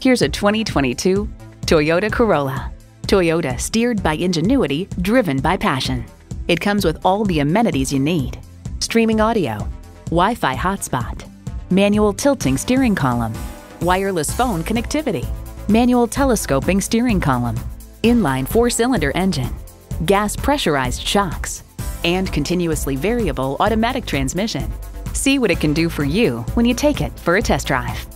Here's a 2022 Toyota Corolla. Toyota steered by ingenuity, driven by passion. It comes with all the amenities you need. Streaming audio, Wi-Fi hotspot, manual tilting steering column, wireless phone connectivity, manual telescoping steering column, inline four-cylinder engine, gas pressurized shocks, and continuously variable automatic transmission. See what it can do for you when you take it for a test drive.